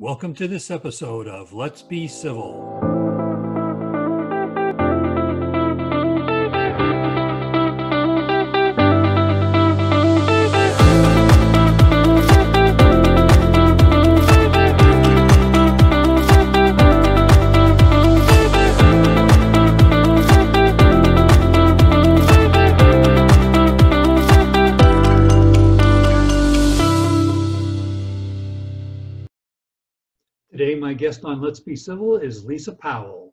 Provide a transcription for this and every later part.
Welcome to this episode of Let's Be Civil. My guest on Let's Be Civil is Lisa Powell.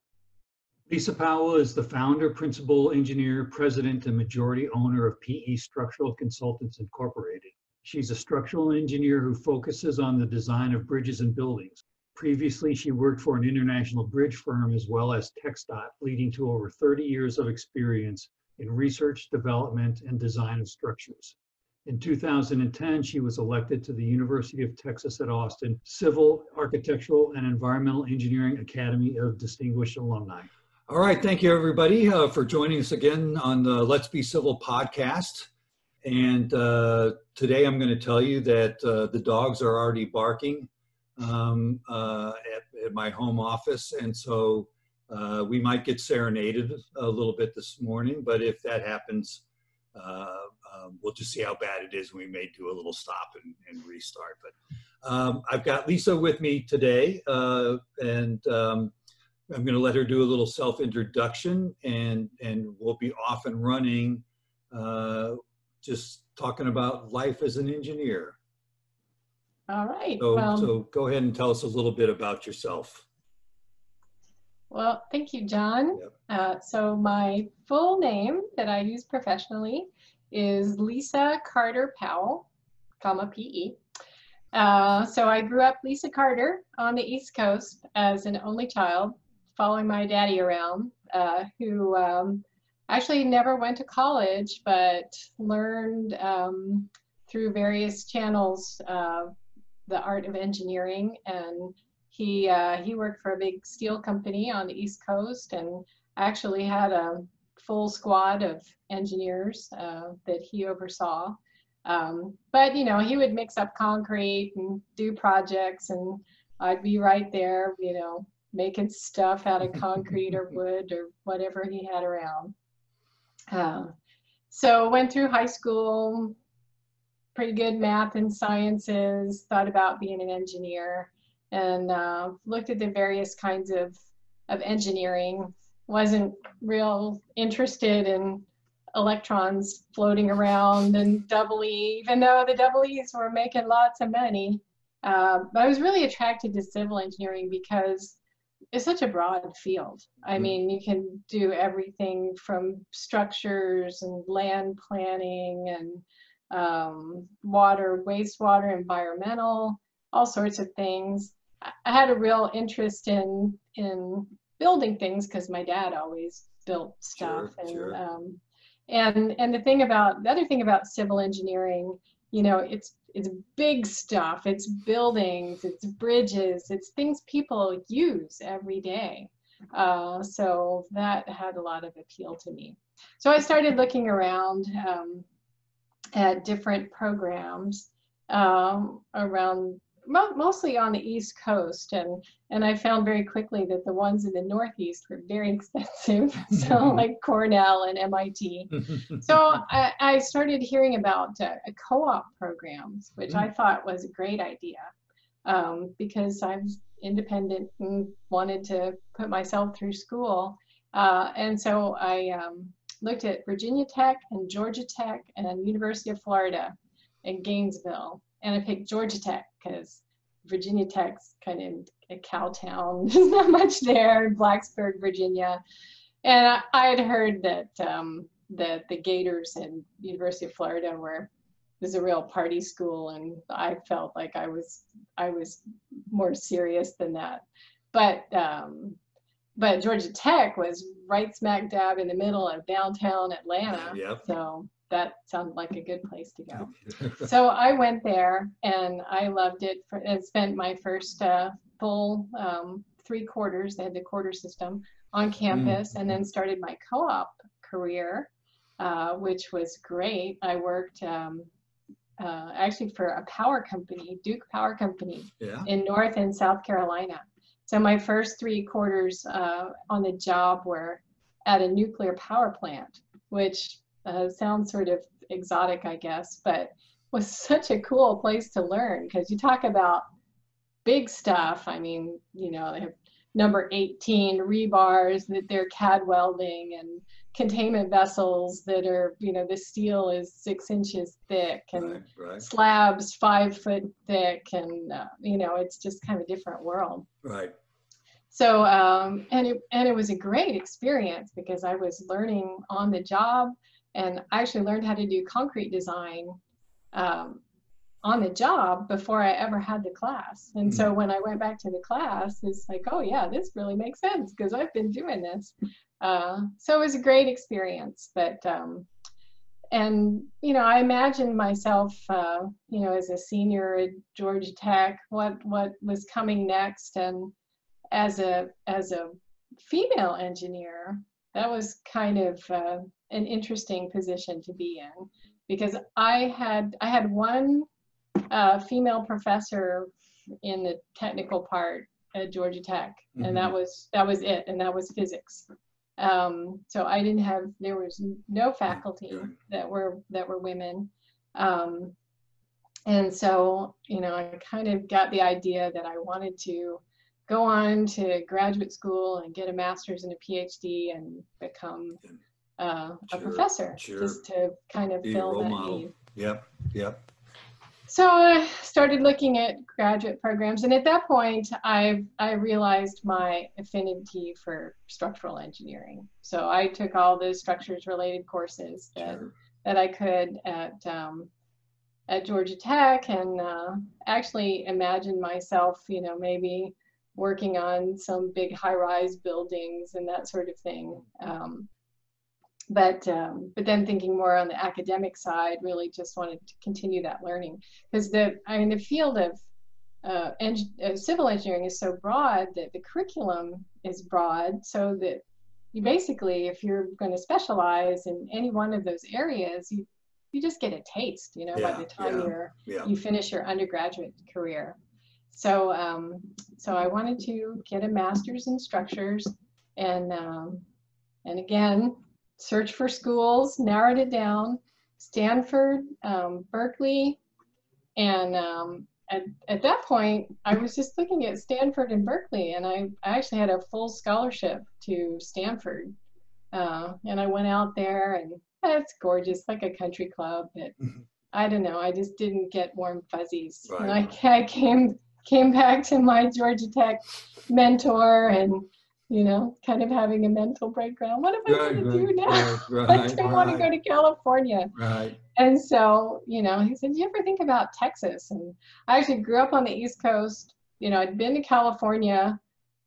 Lisa Powell is the founder, principal engineer, president, and majority owner of PE Structural Consultants Incorporated. She's a structural engineer who focuses on the design of bridges and buildings. Previously, she worked for an international bridge firm as well as TxDOT, leading to over 30 years of experience in research, development, and design of structures. In 2010, she was elected to the University of Texas at Austin Civil, Architectural, and Environmental Engineering Academy of Distinguished Alumni. All right, thank you everybody uh, for joining us again on the Let's Be Civil podcast. And uh, today I'm going to tell you that uh, the dogs are already barking um, uh, at, at, my home office. And so uh, we might get serenaded a little bit this morning, but if that happens, uh, um, we'll just see how bad it is. We may do a little stop and, and restart. But um, I've got Lisa with me today, uh, and um, I'm going to let her do a little self-introduction, and and we'll be off and running, uh, just talking about life as an engineer. All right. So, well, so go ahead and tell us a little bit about yourself. Well, thank you, John. Yep. Uh, so my full name that I use professionally is Lisa Carter Powell, comma PE. Uh, so I grew up Lisa Carter on the East Coast as an only child, following my daddy around, uh, who um, actually never went to college, but learned um, through various channels uh, the art of engineering. And he uh, he worked for a big steel company on the East Coast, and actually had a full squad of engineers uh, that he oversaw. Um, but you know, he would mix up concrete and do projects, and I'd be right there, you know, making stuff out of concrete or wood or whatever he had around. Uh, so went through high school, pretty good math and sciences, thought about being an engineer, and uh, looked at the various kinds of, of engineering wasn't real interested in electrons floating around and double E, even though the double E's were making lots of money. Uh, but I was really attracted to civil engineering because it's such a broad field. I mm-hmm. mean, you can do everything from structures and land planning and um, water, wastewater, environmental, all sorts of things. I had a real interest in in building things because my dad always built stuff sure, and sure. Um, and and the thing about the other thing about civil engineering you know it's it's big stuff. It's buildings it's bridges it's things people use every day. Uh, so that had a lot of appeal to me. So i started looking around um, at different programs um, around mostly on the East Coast, and and I found very quickly that the ones in the Northeast were very expensive. so like Cornell and MIT. so I, I, started hearing about uh, co-op programs, which I thought was a great idea um, because I'm independent and wanted to put myself through school. Uh, and so I um, looked at Virginia Tech and Georgia Tech and University of Florida in Gainesville and I picked Georgia Tech because Virginia Tech's kind of a cow town. There's not much there in Blacksburg, Virginia. And I, I had heard that um, that the Gators and University of Florida were was a real party school, and I felt like I was I was more serious than that. But um, but Georgia Tech was right smack dab in the middle of downtown Atlanta. Yep. So that sounded like a good place to go. so I went there and I loved it for, and spent my first uh, full um, three quarters, they had the quarter system on campus, mm. and then started my co op career, uh, which was great. I worked um, uh, actually for a power company, Duke Power Company Yeah. in North and South Carolina. So my first three quarters uh, on the job were at a nuclear power plant, which uh, sounds sort of exotic, I guess, but was such a cool place to learn because you talk about big stuff. I mean, you know, they have number 18 rebars that they're CAD welding and containment vessels that are, you know, the steel is six inches thick and Right, right, slabs five foot thick and uh, you know it's just kind of a different world right. so um, and it and it was a great experience because i was learning on the job and i actually learned how to do concrete design um, on the job before i ever had the class. And so when i went back to the class it's like oh yeah this really makes sense because i've been doing this. Uh, so it was a great experience but um, and you know i imagined myself uh, you know as a senior at georgia tech what what was coming next. And as a as a female engineer that was kind of uh, an interesting position to be in because i had i had one uh, female professor in the technical part at georgia tech and that was that was it and that was physics. Um, so I didn't have there was no faculty that were that were women, um, and so you know I kind of got the idea that I wanted to go on to graduate school and get a master's and a PhD and become uh, a Sure, professor sure. just to kind of Be a fill that model. need. Yep, yep. So I started looking at graduate programs, and at that point, I I realized my affinity for structural engineering. So I took all the structures related courses that Sure. that I could at um, at Georgia Tech, and uh, actually imagined myself, you know, maybe working on some big high-rise buildings and that sort of thing. Um, but um, but then thinking more on the academic side, really just wanted to continue that learning because the I mean the field of uh, eng- uh, civil engineering is so broad that the curriculum is broad, so that you basically, if you're going to specialize in any one of those areas, you you just get a taste, you know, by the time yeah. you're Yeah, you finish your undergraduate career. So, um, so I wanted to get a master's in structures, and um, and again, search for schools, narrowed it down: Stanford, um, Berkeley, and um, at at that point, I was just looking at Stanford and Berkeley, and I, I actually had a full scholarship to Stanford, uh, and I went out there, and it's gorgeous, like a country club, but Mhm. I don't know. I just didn't get warm fuzzies. And I, I came came back to my Georgia Tech mentor and you know, kind of having a mental breakdown. What am I Right, going to right, do now? right, I don't want to go to California. right. And so, you know, he said, "Do you ever think about Texas?" And I actually grew up on the East Coast. You know, I'd been to California,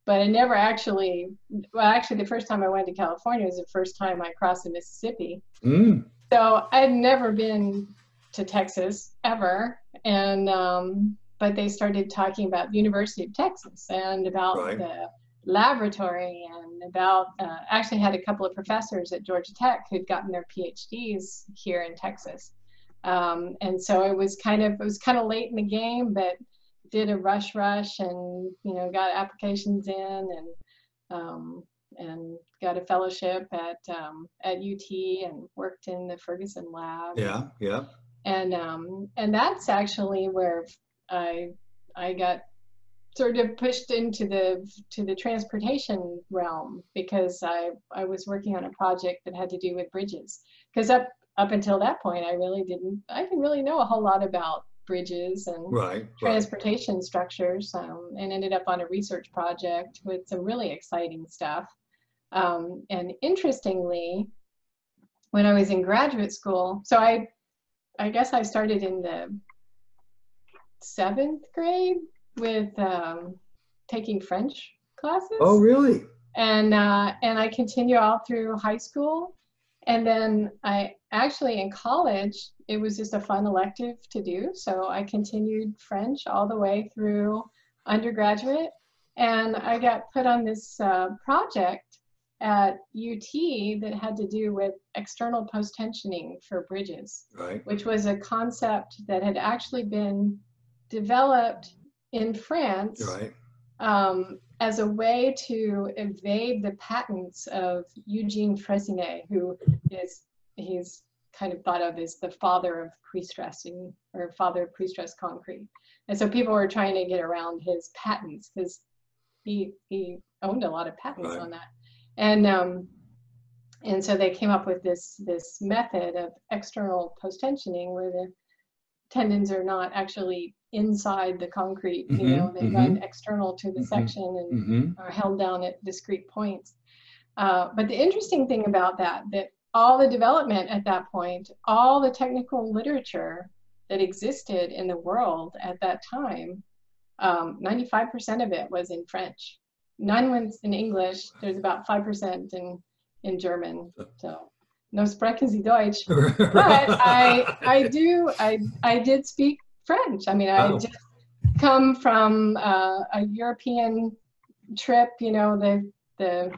but I never actually. Well, actually, the first time I went to California was the first time I crossed the Mississippi. Mm, So I'd never been to Texas ever, and um, but they started talking about the University of Texas and about Right. the laboratory and about uh, actually had a couple of professors at Georgia Tech who'd gotten their PhDs here in Texas, um, and so it was kind of it was kind of late in the game, but did a rush rush and you know got applications in and um, and got a fellowship at um, at UT and worked in the Ferguson lab. yeah, yeah. And um, and that's actually where I I got sort of pushed into the to the transportation realm because I I was working on a project that had to do with bridges because up up until that point I really didn't I didn't really know a whole lot about bridges and Right, right. transportation structures um, and ended up on a research project with some really exciting stuff. Um, and interestingly, when I was in graduate school, so I, I guess I started in the seventh grade with um, taking French classes Oh, really? and uh, and I continue all through high school, and then I actually in college it was just a fun elective to do, so I continued French all the way through undergraduate, and I got put on this uh, project at UT that had to do with external post-tensioning for bridges, Right. which was a concept that had actually been developed in France Right. um, as a way to evade the patents of Eugene Freyssinet, who is he's kind of thought of as the father of pre-stressing or father of pre-stressed concrete. And so people were trying to get around his patents because he he owned a lot of patents Right. on that. And um, and so they came up with this this method of external post-tensioning where the tendons are not actually inside the concrete, you Mhm, know, they run external to the Mhm. section and Mm-hmm. are held down at discrete points. Uh, but the interesting thing about that, that all the development at that point, all the technical literature that existed in the world at that time, um, 95% of it was in French. None was in English. There's about 5% in, in German. So, no sprechen Sie Deutsch. But I, I do, I, I did speak French. I mean, I Wow. just come from uh, a European trip, you know, the the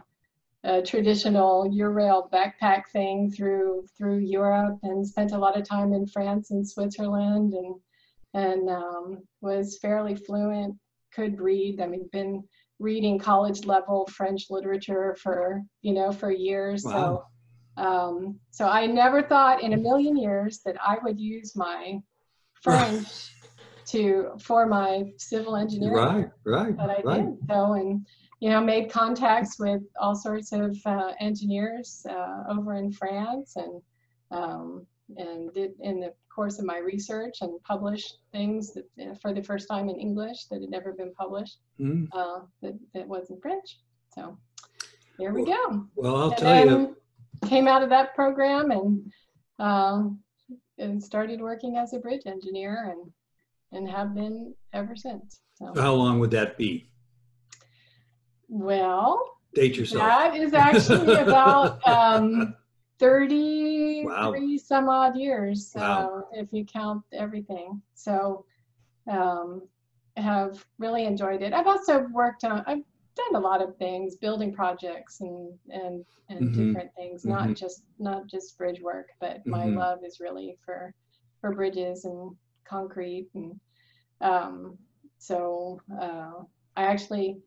uh, traditional Eurail backpack thing through through Europe, and spent a lot of time in France and Switzerland, and and um, was fairly fluent. Could read. I mean, been reading college level French literature for you know for years. Wow. So um, so I never thought in a million years that I would use my French to for my civil engineering Right. Right. but I right. did so and you know made contacts with all sorts of uh, engineers uh, over in France and um, and did in the course of my research and published things that uh, for the first time in English that had never been published Mm. uh, that, that was in French so there we go Well, I'll and tell you. came out of that program and um, and started working as a bridge engineer and and have been ever since so How long would that be? well Date yourself. That is actually about um, 33 Wow. some odd years, Wow. uh, if you count everything. So, um, have really enjoyed it. I've also worked on, I've done a lot of things, building projects and and and Mhm. different things, not Mhm. just not just bridge work, but my Mhm. love is really for for bridges and concrete and um, so uh, I actually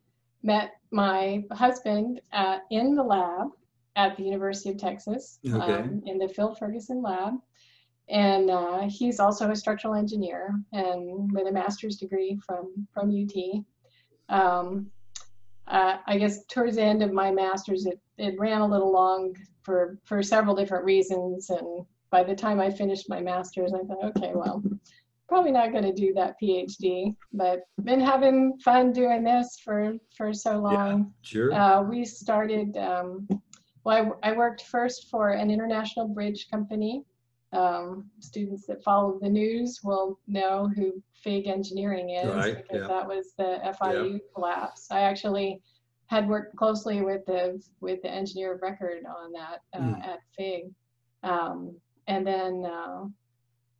met my husband at, in the lab at the University of Texas Okay. um, in the Phil Ferguson lab. And uh, he's also a structural engineer and with a master's degree from, from UT. Um, uh, I guess towards the end of my master's, it, it ran a little long for, for several different reasons. And by the time I finished my master's, I thought, okay, well, probably not going to do that PhD, but been having fun doing this for, for so long. Yeah, Sure. Uh, we started, um, well, I, I worked first for an international bridge company. Um, students that follow the news will know who FIGG Engineering is Right, because yeah. that was the FIU collapse. I actually had worked closely with the with the engineer of record on that uh, Mm. at FIGG, um, and then uh,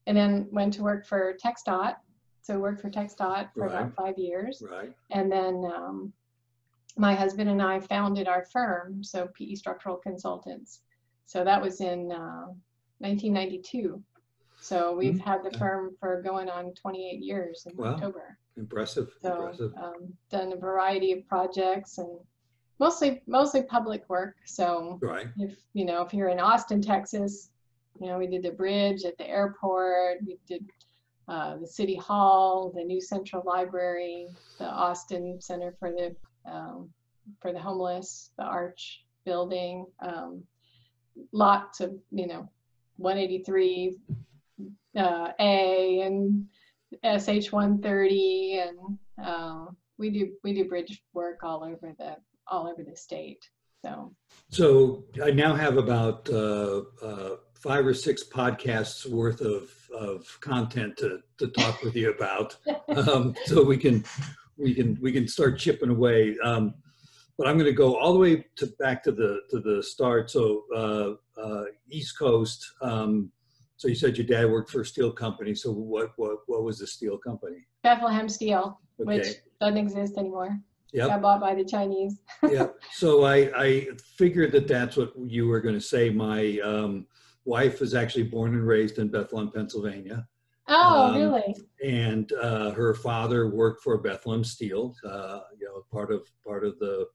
and then went to work for TxDOT. So worked for TxDOT for Right. about five years. right. And then um, my husband and I founded our firm, so PE Structural Consultants. So that was in uh, 1992. So we've had the firm for going on 28 years in Wow. October. Impressive. So Impressive. um, done a variety of projects and mostly mostly public work. So Right. if you know if you're in Austin, Texas, you know we did the bridge at the airport. We did uh, the city hall, the new central library, the Austin Center for the um, for the homeless, the Arch building. Um, lots of you know 183 uh, A and SH 130 and uh, we do we do bridge work all over the all over the state. So So I now have about uh, uh, five or six podcasts worth of, of content to, to talk with you about. Um, so we can we can we can start chipping away. Um, but I'm going to go all the way to back to the to the start. So uh, uh, East Coast. Um, so you said your dad worked for a steel company. So what what what was the steel company? Bethlehem Steel, which doesn't exist anymore. Yeah, got bought by the Chinese. yeah. So I, I figured that that's what you were going to say. My um, wife was actually born and raised in Bethlehem, Pennsylvania. Oh, Um, really? and uh, her father worked for Bethlehem Steel, uh, you know, part of part of the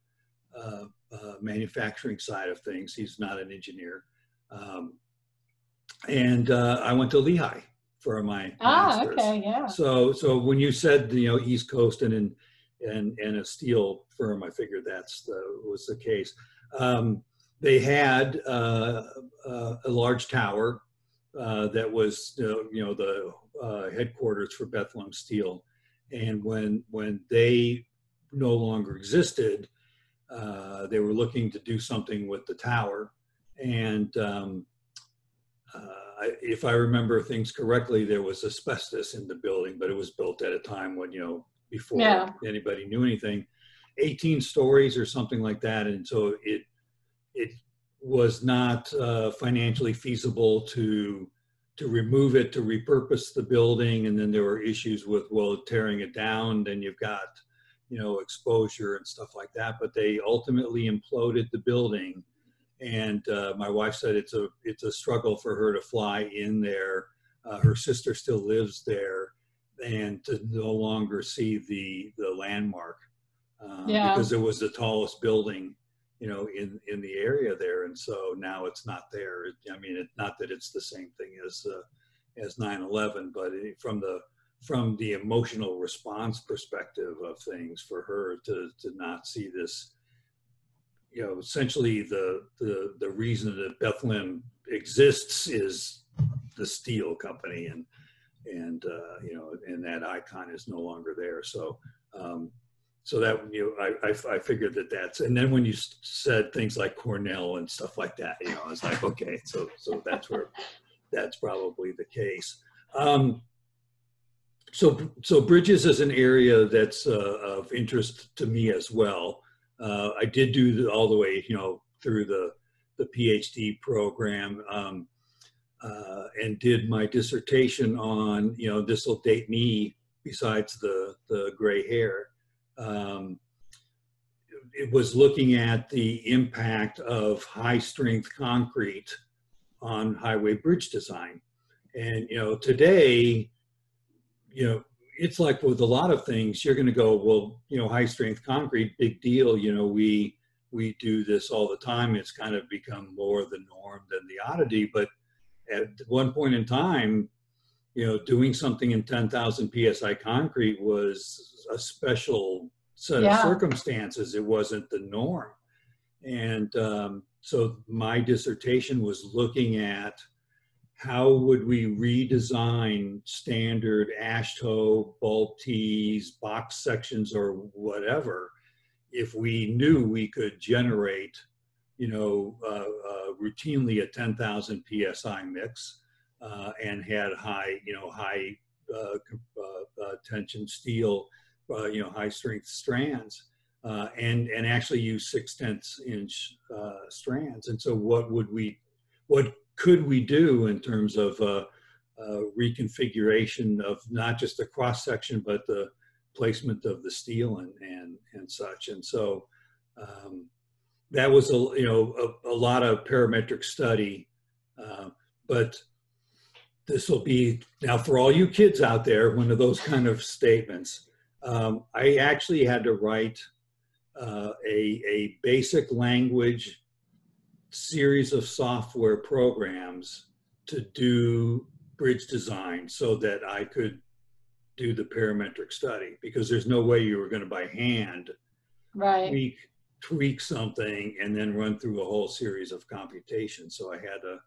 uh, uh, manufacturing side of things. He's not an engineer, um, and uh, I went to Lehigh for my Ah, master's. okay, yeah. So so when you said you know East Coast and in, and, and a steel firm, I figured that's the was the case. Um, they had uh, uh, a large tower uh, that was you know, you know the uh, headquarters for Bethlehem Steel, and when when they no longer existed, uh, they were looking to do something with the tower, and um, uh, if I remember things correctly, there was asbestos in the building, but it was built at a time when you know before Yeah. anybody knew anything. 18 stories or something like that, and so it it was not uh, financially feasible to to remove it to repurpose the building and then there were issues with well tearing it down then you've got you know exposure and stuff like that but they ultimately imploded the building. And uh, my wife said it's a it's a struggle for her to fly in there. Uh, her sister still lives there and to no longer see the the landmark uh, Yeah. because it was the tallest building you know in in the area there. And so now it's not there. I mean it, not that it's the same thing as uh, as 9-11 but it, from the from the emotional response perspective of things for her to to not see this you know essentially the the the reason that bethlehem exists is the steel company and and uh, you know and that icon is no longer there. So um, so that you know I, I i figured that that's and then when you said things like cornell and stuff like that you know i was like okay so so that's where that's probably the case. Um so so bridges is an area that's uh, of interest to me as well uh, i did do the, all the way you know through the the phd program um, uh, and did my dissertation on you know this will date me besides the the gray hair um, it was looking at the impact of high strength concrete on highway bridge design. And, you know, today, you know, it's like with a lot of things, you're going to go, well, you know, high strength concrete, big deal. You know, we, we do this all the time. It's kind of become more the norm than the oddity. But at one point in time, you know, doing something in 10,000 PSI concrete was a special set Yeah. of circumstances. It wasn't the norm. And um, so my dissertation was looking at how would we redesign standard AASHTO, bulb tees, box sections, or whatever, if we knew we could generate, you know, uh, uh, routinely a 10,000 psi mix uh, and had high, you know, high uh, uh, uh, tension steel, you know, high strength strands, uh, and and actually use six tenths inch uh, strands. And so, what would we, what could we do in terms of uh, uh, reconfiguration of not just the cross section, but the placement of the steel and and and such. And so. Um, that was a you know a, a lot of parametric study, uh, but this will be now for all you kids out there one of those kind of statements. Um, I actually had to write uh, a a basic language series of software programs to do bridge design so that I could do the parametric study because there's no way you were going to by hand Right. tweak tweak something and then run through a whole series of computations. So I had to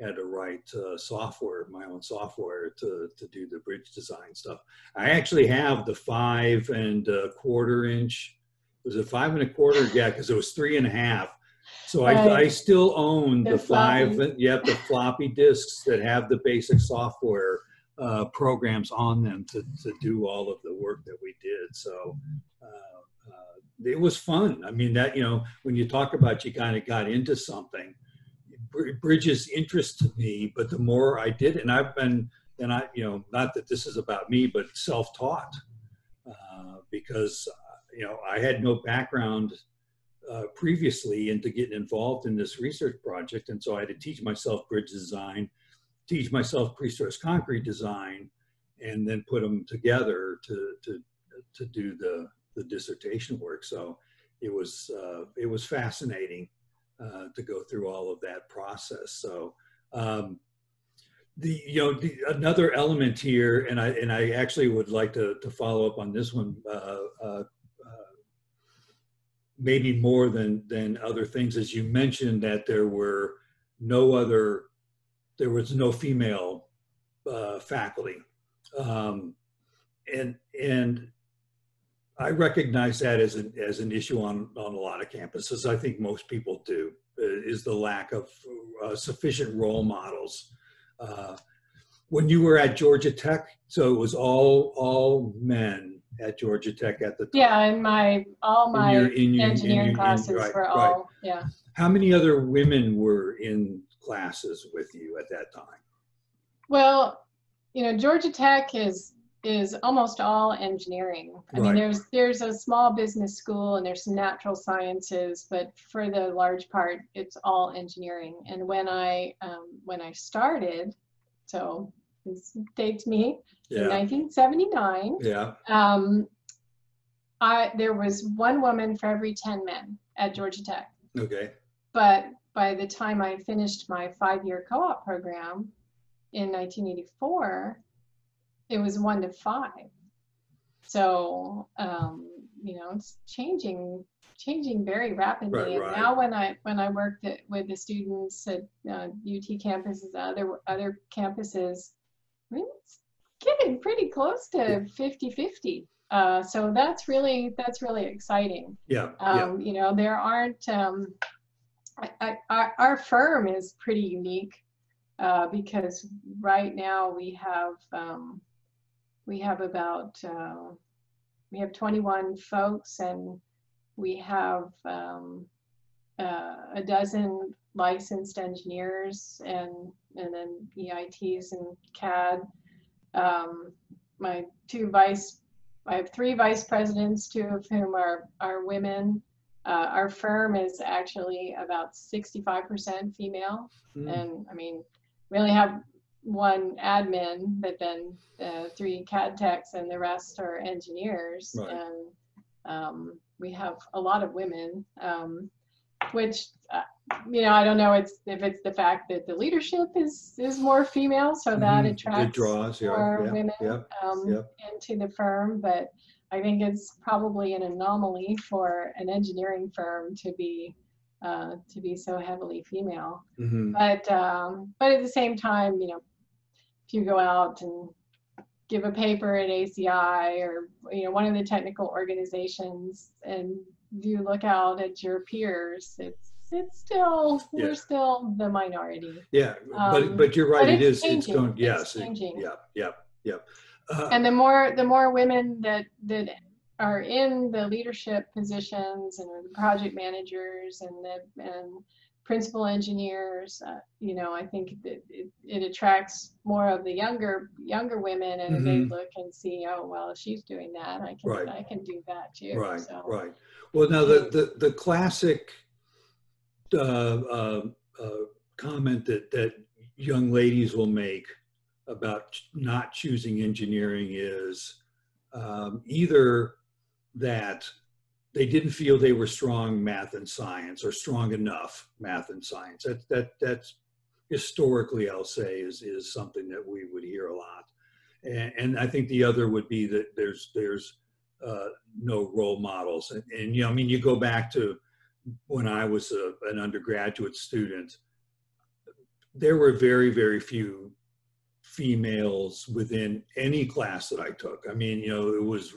had to write uh, software, my own software to to do the bridge design stuff. I actually have the five and a quarter inch. Was it five and a quarter? Yeah, because it was three and a half. So I, I still own The five, floppy. yep, the floppy disks that have the basic software uh, programs on them to, to do all of the work that we did. So uh, uh, it was fun. I mean, that, you know, when you talk about you kind of got into something, Br- bridges to me, but the more I did, and I've been, and I, you know, not that this is about me, but self-taught, uh, because, uh, you know, I had no background uh, previously into getting involved in this research project. And so I had to teach myself bridge design, teach myself pre-stressed concrete design, and then put them together to, to, to do the, the dissertation work. So it was, uh, it was fascinating uh, to go through all of that process. So um, the, you know, the, another element here, and I, and I actually would like to, to follow up on this one uh, uh, maybe more than than other things as you mentioned that there were no other there was no female uh, faculty um, and and I recognize that as an as an issue on on a lot of campuses. I think most people do uh, is the lack of uh, sufficient role models. Uh, when you were at Georgia Tech, so it was all all men at Georgia Tech at the time. Yeah, and my all my in your, in your, engineering in your, classes right, were all right. yeah. How many other women were in classes with you at that time? Well, you know, Georgia Tech is is almost all engineering. I right. mean, there's there's a small business school and there's some natural sciences, but for the large part, it's all engineering. And when I um, when I started, so this dates me yeah. in 1979. Yeah. Um, I there was one woman for every 10 men at Georgia Tech. Okay. But by the time I finished my five-year co-op program in 1984, it was one to five. So um, you know, it's changing changing very rapidly. Right, and right. now when I when I worked at, with the students at uh, UT campuses, other other campuses, It's getting pretty close to 50 50. Uh, so that's really that's really exciting. Yeah. Um, yeah. You know, there aren't. Um, I, I, our, our firm is pretty unique uh, because right now we have um, we have about uh, we have 21 folks and we have um, uh, a dozen licensed engineers and and then EITs and CAD. Um, my two vice, I have three vice presidents, two of whom are, are women. Uh, our firm is actually about 65% female. Mm. And I mean, we only have one admin, but then uh, three CAD techs and the rest are engineers. Right. And um, we have a lot of women, um, which uh, you know, I don't know it's, if it's the fact that the leadership is is more female, so that mm-hmm. attracts it draws, yeah, more yeah, women yeah, um, into the firm. But I think it's probably an anomaly for an engineering firm to be uh, to be so heavily female. Mm-hmm. But um, but at the same time, you know, if you go out and give a paper at ACI or you know one of the technical organizations and you look out at your peers, it's it's still Yeah. we're still the minority. Yeah, but, Um, but you're right, but it it's is, it's changing. going, It's yes. it- changing. Yeah, yeah, yeah. Uh, And the more the more women that that are in the leadership positions and the project managers and the and principal engineers, uh, you know, I think that it, it attracts more of the younger younger women, and they Mhm. look and see, oh well, she's doing that, I can Right. I can do that too. Right, so, right. Well, now, the, the, the classic comment that, that young ladies will make about not choosing engineering is um, either that they didn't feel they were strong math and science or strong enough math and science. That, that, that's historically, I'll say, is, is something that we would hear a lot. And, and I think the other would be that there's, there's uh, no role models. And, and, you know, I mean, you go back to when I was a, an undergraduate student, there were very, very few females within any class that I took. I mean, you know, it was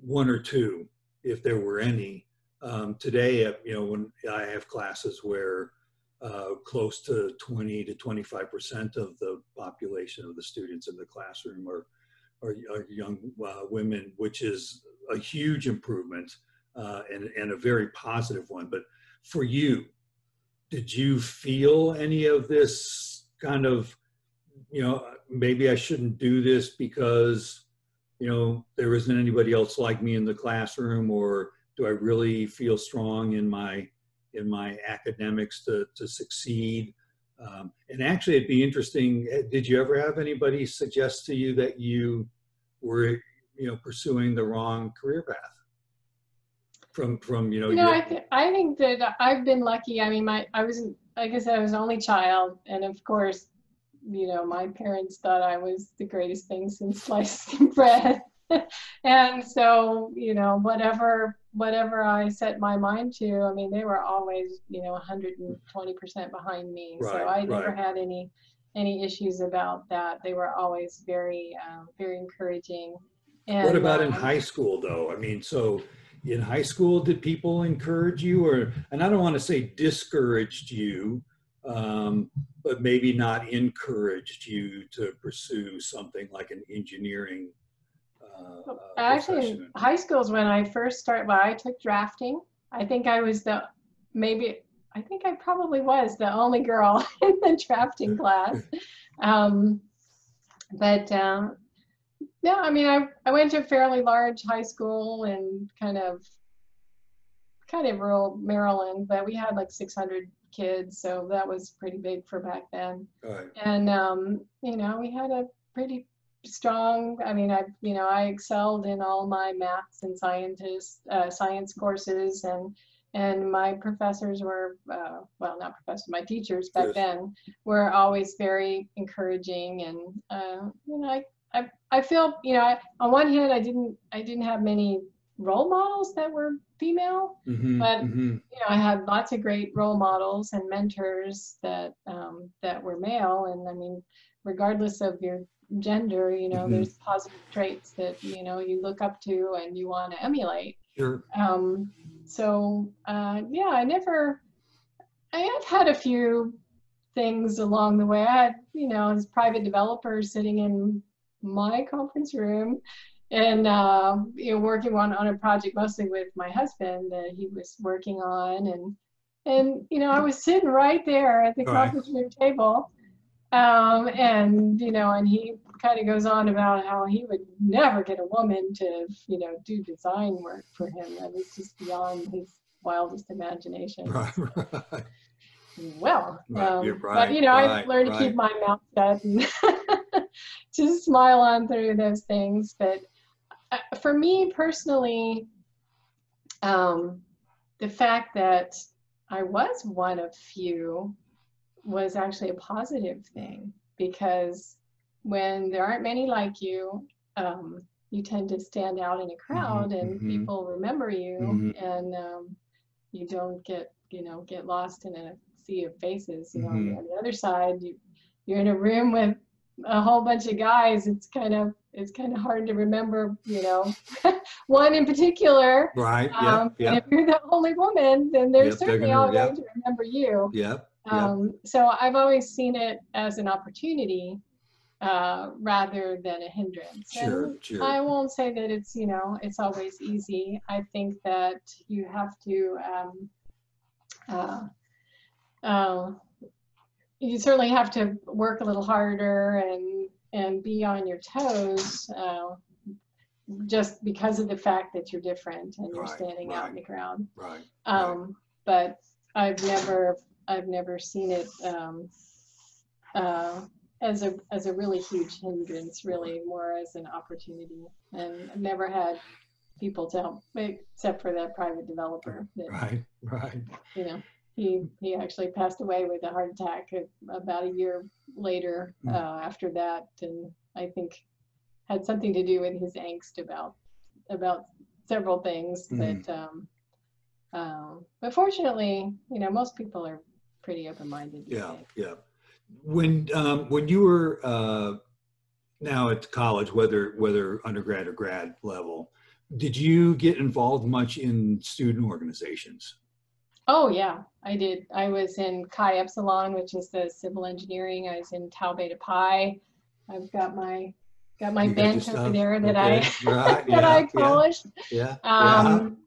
one or two, if there were any. Um, today, uh, you know, when I have classes where uh, close to 20 to 25% of the population of the students in the classroom are, are, are young uh, women, which is a huge improvement uh, and, and a very positive one. But for you, did you feel any of this kind of, you know, maybe I shouldn't do this because you know, there isn't anybody else like me in the classroom, or do I really feel strong in my in my academics to to succeed? Um, and actually, it'd be interesting. eh, Did you ever have anybody suggest to you that you were, you know, pursuing the wrong career path? From from you know, You know, your- I, th- I think that I've been lucky. I mean, my I was like I said, I was only child, and of course, you know, my parents thought I was the greatest thing since sliced bread, and so you know, whatever whatever I set my mind to, I mean, they were always you know 120 percent behind me. so Right, I never had any any issues about that. They were always very um, very encouraging. And, What about in um, high school, though? I mean, so in high school, did people encourage you, or and I don't want to say discouraged you, um, but maybe not encouraged you to pursue something like an engineering uh, uh, Actually, high school is when I first started. Well, I took drafting. I think I was the maybe. I think I probably was the only girl in the drafting class. Um, but um, yeah, I mean, I I went to a fairly large high school in kind of kind of rural Maryland, but we had like 600 kids, so that was pretty big for back then right. and um, you know we had a pretty strong i mean i you know i excelled in all my maths and scientist uh, science courses and and my professors were uh, well not professors my teachers back Yes. then were always very encouraging and uh, you know I, I i feel you know I, on one hand i didn't i didn't have many role models that were female Mhm, But- mhm. you know, I had lots of great role models and mentors that um, that were male, and I mean, regardless of your gender, you know, Mhm. there's positive traits that you know you look up to and you want to emulate. Sure. Um, so uh, yeah, I never, I have had a few things along the way. I had, you know, as private developers sitting in my conference room and uh, you know working on on a project mostly with my husband that he was working on and and you know I was sitting right there at the Right. conference room table um, and you know and he kind of goes on about how he would never get a woman to you know do design work for him that was just beyond his wildest imagination Right, right. well Right, um, you're but you know right, i've learned to keep my mouth shut and just smile on through those things but uh, for me personally um, the fact that i was one of few was actually a positive thing because when there aren't many like you um, you tend to stand out in a crowd and mhm. people remember you Mhm. and um, you don't get you know get lost in a sea of faces you know on, the, Mhm. on the other side you you're in a room with a whole bunch of guys it's kind of it's kind of hard to remember you know one in particular Right. um, Yep. Yep. if you're the only woman then they're Yep, they're certainly gonna- all going to remember you Yep. Yep. um, so I've always seen it as an opportunity uh, rather than a hindrance. Sure. Sure. I won't say that it's you know it's always easy. I think that you have to um, uh, uh, you certainly have to work a little harder and and be on your toes. Uh, just because of the fact that you're different and you're Right, standing out in the crowd right. um, but I've never I've never seen it um, uh, as a as a really huge hindrance. Really, more as an opportunity, and I've never had people to help, except for that private developer. That Right. Right. you know, he he actually passed away with a heart attack about a year later Hmm. uh, after that, and I think had something to do with his angst about about several things. Hmm. But um, um, but fortunately, you know, most people are pretty open-minded. Yeah, days. yeah. When um, when you were uh, now at college, whether whether undergrad or grad level, did you get involved much in student organizations? Oh yeah, I did. I was in Chi Epsilon, which is the civil engineering. I was in Tau Beta Pi. I've got my got my You got over there that Okay, I right, that yeah, I polished. Yeah. Um,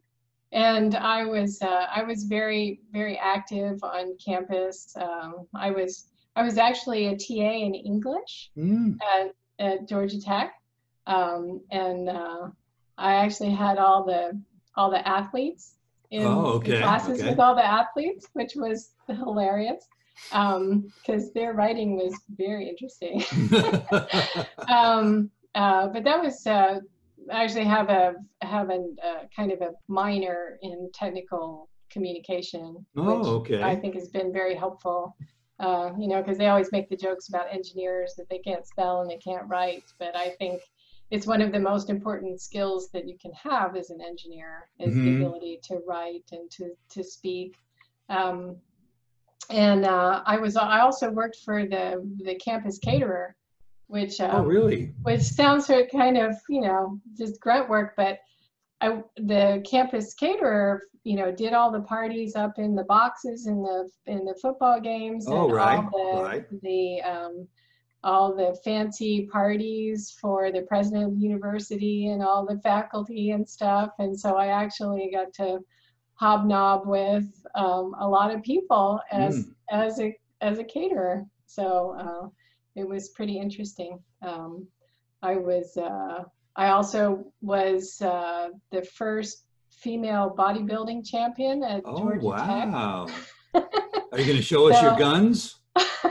and I was uh, I was very very active on campus. Um, I was I was actually a TA in English. Mm, at, at Georgia Tech. Um, and uh, I actually had all the all the athletes in Oh, okay, classes okay. with all the athletes, which was hilarious because their writing was very interesting. um, uh, but that was uh, I actually have a have a uh, kind of a minor in technical communication. Oh, which okay. I think has been very helpful. Uh, you know, because they always make the jokes about engineers that they can't spell and they can't write, but I think it's one of the most important skills that you can have as an engineer is Mhm. the ability to write and to to speak. Um, and uh, I was I also worked for the the campus caterer, which oh, um, really? which sounds sort of kind of you know just grunt work, but I the campus caterer you know did all the parties up in the boxes in the in the football games Oh, and right, all the right. the um, all the fancy parties for the president of the university and all the faculty and stuff. And so I actually got to hobnob with um, a lot of people as Mm. as a as a caterer. So uh, it was pretty interesting. Um, I was uh, I also was uh, the first female bodybuilding champion at Oh, Georgia wow. Are you going to show us your guns?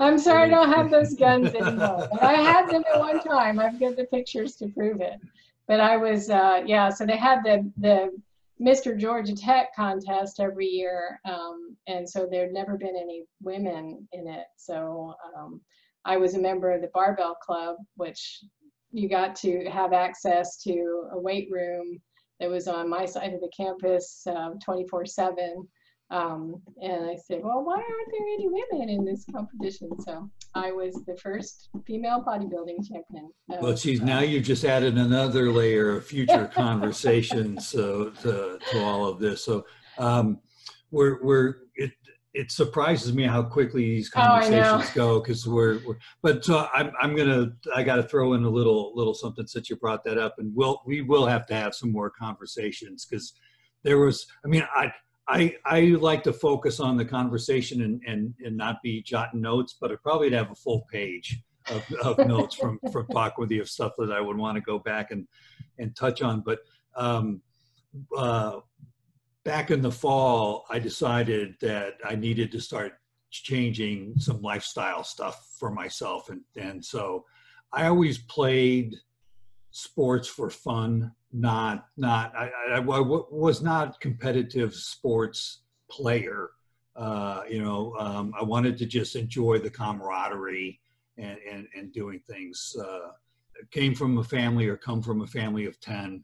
I'm sorry I don't have those guns anymore. But I had them at one time. I've got the pictures to prove it. But I was uh, yeah. So they had the the Mr. Georgia Tech contest every year, um, and so there'd never been any women in it. So um, I was a member of the Barbell Club, which you got to have access to a weight room that was on my side of the campus 24 7. Um, and I said, well, why aren't there any women in this competition? So I was the first female bodybuilding champion. of, Well, uh, now you've just added another layer of future conversations so, to, to all of this. So um, we're, we're, it, it surprises me how quickly these Oh, conversations go because we're, we're, but so I'm, I'm gonna, I got to throw in a little, little something since you brought that up and we'll, we will have to have some more conversations because there was, I mean, I, I, I like to focus on the conversation and, and, and not be jotting notes, but I probably have a full page of, of notes from, from talk with you of stuff that I would want to go back and, and touch on. But um, uh, back in the fall, I decided that I needed to start changing some lifestyle stuff for myself. And, and so I always played sports for fun, not, not, I, I, I w- was not competitive sports player. Uh, you know, um, I wanted to just enjoy the camaraderie and, and, and doing things. Uh, came from a family or come from a family of 10.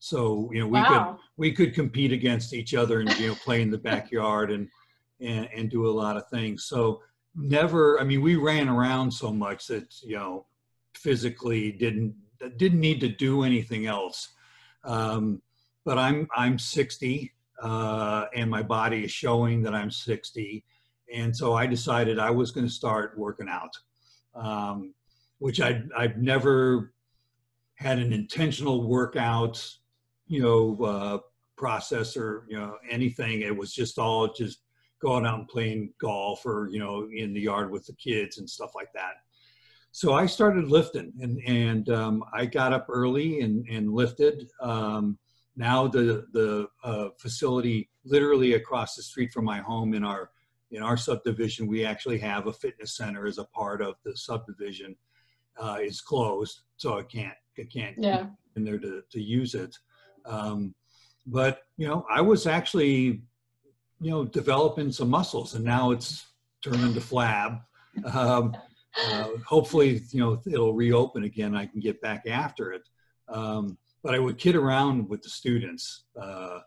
So, you know, we could, we could compete against each other and you know play in the backyard and and and do a lot of things so never i mean we ran around so much that you know physically didn't didn't need to do anything else um, but i'm i'm 60 uh, and my body is showing that i'm 60 and so i decided i was going to start working out um, which i i've never had an intentional workout you know uh, process or you know anything. It was just all just going out and playing golf or you know in the yard with the kids and stuff like that so i started lifting and and um, i got up early and and lifted um, now the the uh, facility literally across the street from my home in our in our subdivision we actually have a fitness center as a part of the subdivision uh, is closed so i can't i can't Yeah. in there to, to use it. Um, but, you know, I was actually, you know, developing some muscles and now it's turned into flab. Um, uh, hopefully, you know, it'll reopen again. I can get back after it. Um, but I would kid around with the students, uh,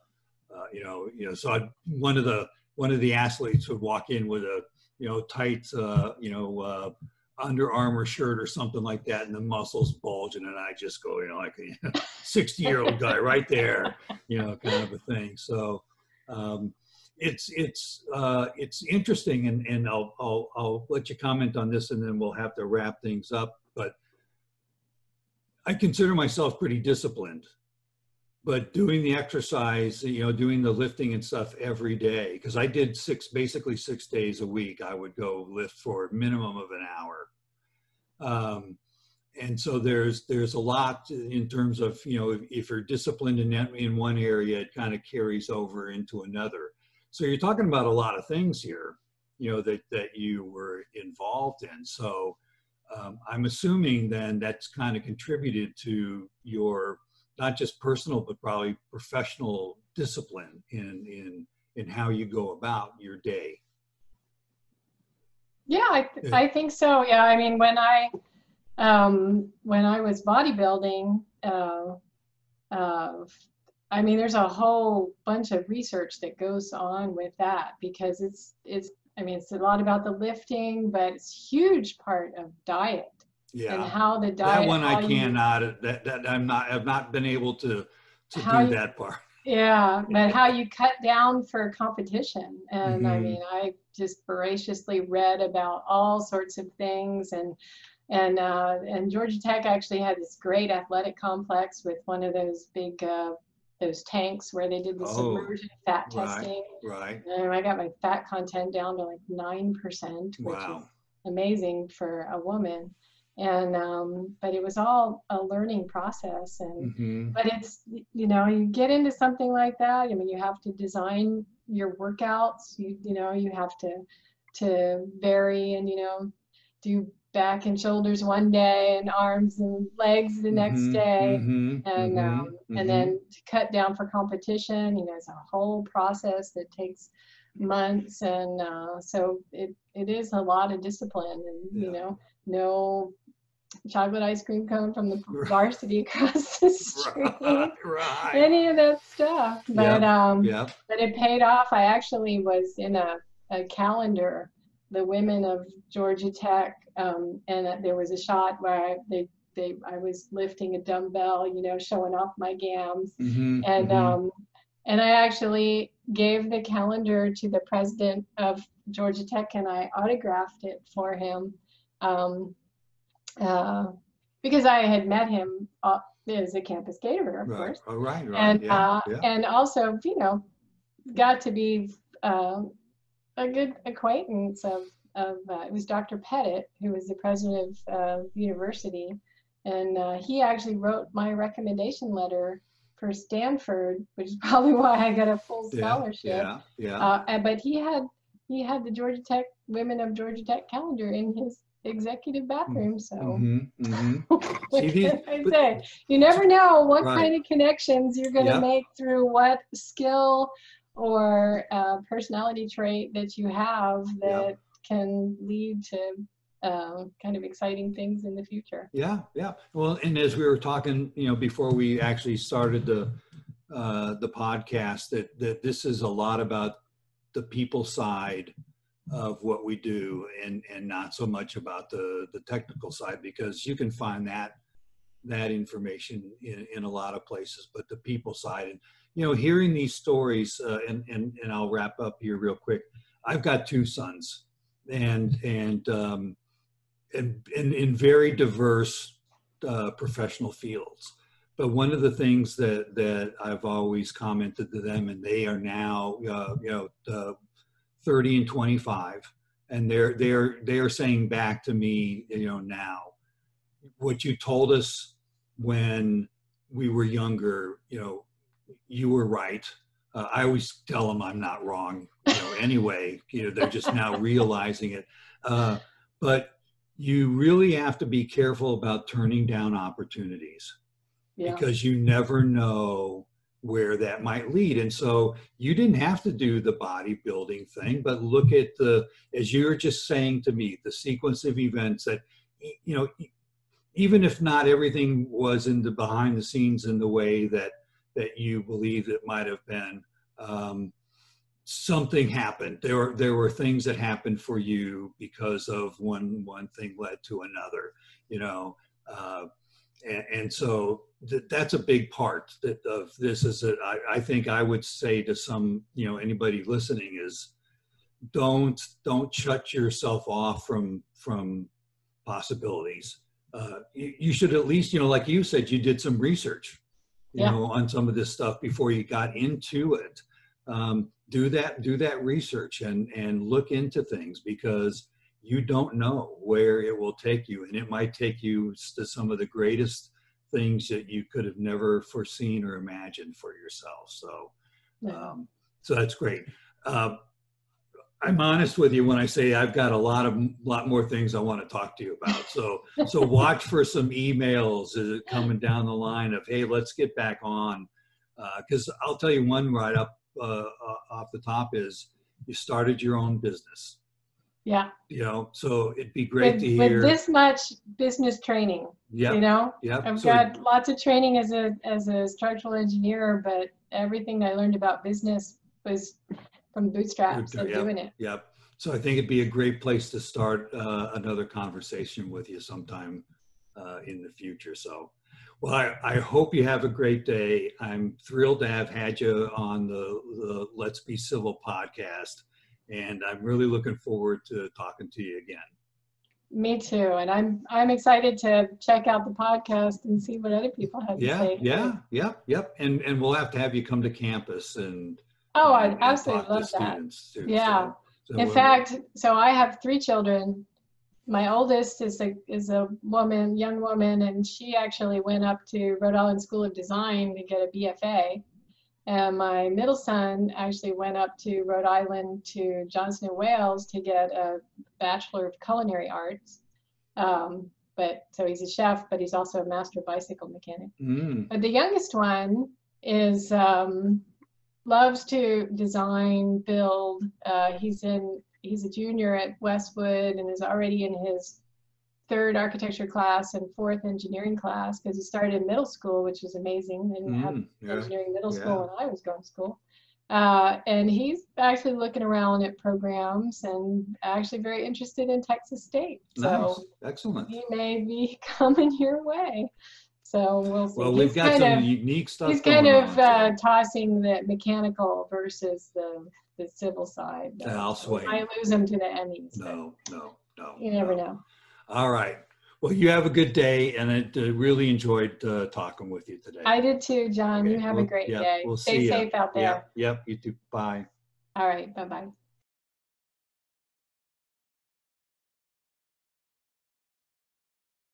uh, you know, you know, so I, one of the, one of the athletes would walk in with a, you know, tight, uh, you know, uh, Under Armour shirt or something like that, and the muscles bulging, and I just go, you know, like a 60 year old guy right there, you know, kind of a thing. So um, it's it's uh, it's interesting, and and I'll I'll I'll let you comment on this, and then we'll have to wrap things up. But I consider myself pretty disciplined, but doing the exercise, you know, doing the lifting and stuff every day, because I did six, basically six days a week. I would go lift for a minimum of an hour. Um, and so there's there's a lot in terms of you know if, if you're disciplined in in one area it kind of carries over into another so you're talking about a lot of things here you know that that you were involved in. So um, i'm assuming then that's kind of contributed to your not just personal but probably professional discipline in in in how you go about your day. Yeah i, th- I think so yeah. I mean when i um, when I was bodybuilding, uh, uh, I mean, there's a whole bunch of research that goes on with that because it's it's I mean, it's a lot about the lifting, but it's a huge part of diet yeah. and how the diet. That one I you, cannot. That that I'm not. I've not been able to to do you, that part. Yeah, but how you cut down for competition, and mm-hmm. I mean, I just voraciously read about all sorts of things and and uh, and Georgia Tech actually had this great athletic complex with one of those big uh, those tanks where they did the oh, submersion fat right, testing. Right. And I got my fat content down to like nine percent, which wow. is amazing for a woman. And um, but it was all a learning process, and mm-hmm. but it's you know you get into something like that. I mean, you have to design your workouts. You you know you have to to vary and you know do back and shoulders one day and arms and legs the next mm-hmm, day mm-hmm, and mm-hmm, um, and mm-hmm. then to cut down for competition you know it's a whole process that takes months and uh, so it it is a lot of discipline and yeah. you know no chocolate ice cream cone from the varsity across the street right, right. any of that stuff but yeah, um yeah. but it paid off i actually was in a, a calendar the women of Georgia Tech, um, and there was a shot where I, they, they, I was lifting a dumbbell, you know, showing off my gams, mm-hmm, and mm-hmm. um, and I actually gave the calendar to the president of Georgia Tech, and I autographed it for him, um, uh, because I had met him uh, as a campus caterer, of right. course. Oh, right, right. And yeah, uh, yeah. and also, you know, got to be uh, a good acquaintance of, of uh, it was Dr. Pettit, who was the president of uh, the university. And uh, he actually wrote my recommendation letter for Stanford, which is probably why I got a full scholarship. Yeah, yeah. Uh, but he had he had the Georgia Tech Women of Georgia Tech calendar in his executive bathroom. So mm-hmm, mm-hmm. what See, I say? You never know what right. kind of connections you're going to yep. make through what skill or a personality trait that you have that yeah. Can lead to uh, kind of exciting things in the future. Yeah, yeah. Well, and as we were talking, you know, before we actually started the uh, the podcast, that that this is a lot about the people side of what we do, and and not so much about the the technical side, because you can find that that information in, in a lot of places, but the people side and you know, hearing these stories, uh, and, and, and I'll wrap up here real quick. I've got two sons and, and, um, and, in very diverse uh, professional fields. But one of the things that, that I've always commented to them, and they are now, uh, you know, uh, 30 and 25, and they're, they're, they are saying back to me, you know, now, what you told us when we were younger, you know, you were right. Uh, I always tell them I'm not wrong. You know, anyway, you know, they're just now realizing it. Uh, but you really have to be careful about turning down opportunities yeah. because you never know where that might lead. And so you didn't have to do the bodybuilding thing, but look at the, as you were just saying to me, the sequence of events that, you know, even if not everything was in the behind the scenes in the way that that you believe it might have been. Um, something happened. There were there were things that happened for you because of one one thing led to another. You know, uh, and, and, so th- that's a big part that of this. Is that I, I think I would say to some you know anybody listening is don't don't shut yourself off from from possibilities. Uh, you, you should at least you know like you said you did some research you yeah. know, on some of this stuff before you got into it. Um, do that, do that research and and look into things because you don't know where it will take you, and it might take you to some of the greatest things that you could have never foreseen or imagined for yourself. So, um, so that's great. Uh, I'm honest with you when I say I've got a lot of lot more things I want to talk to you about. So so watch for some emails is it coming down the line of hey let's get back on because I'll tell you one right up uh, uh, off the top is you started your own business. Yeah. You know, so it'd be great With, to with this much business training, yeah, you know, yeah. I've so- got lots of training as a as a structural engineer, but everything I learned about business was from bootstraps Bootstrap, and yeah. doing it. Yep. So I think it'd be a great place to start uh, another conversation with you sometime uh, in the future. So, well, I, I hope you have a great day. I'm thrilled to have had you on the, the Let's Be Civil podcast. And I'm really looking forward to talking to you again. Me too, and I'm I'm excited to check out the podcast and see what other people have to Yeah, say. yeah, yep, yep. And and we'll have to have you come to campus and Oh, I and absolutely love that. too. Yeah. So- so In fact, so I have three children. My oldest is a is a woman, young woman, and she actually went up to Rhode Island School of Design to get a BFA. And my middle son actually went up to Rhode Island to Johnson and Wales to get a Bachelor of Culinary Arts. Um, but so he's a chef, but he's also a master bicycle mechanic. Mm, But the youngest one is um, loves to design, build. Uh, he's in he's a junior at Westwood and is already in his third architecture class and fourth engineering class because he started in middle school, which is amazing. They didn't have mm, yeah. engineering middle yeah. school when I was going to school. Uh, and he's actually looking around at programs and actually very interested in Texas State. So Nice. Excellent. he may be coming your way. So we'll see. Well, we've He's got some of- unique stuff. He's kind of uh, tossing the mechanical versus the, the civil side. Yeah, I'll sway. I lose him to the Emmys. No, no, no. You never no. know. All right. Well, you have a good day, and I uh, really enjoyed uh, talking with you today. I did too, John. You Okay, have a great yeah, day. we'll Stay see ya. safe out there. Yep, yep. You too. Bye. All right. Bye bye.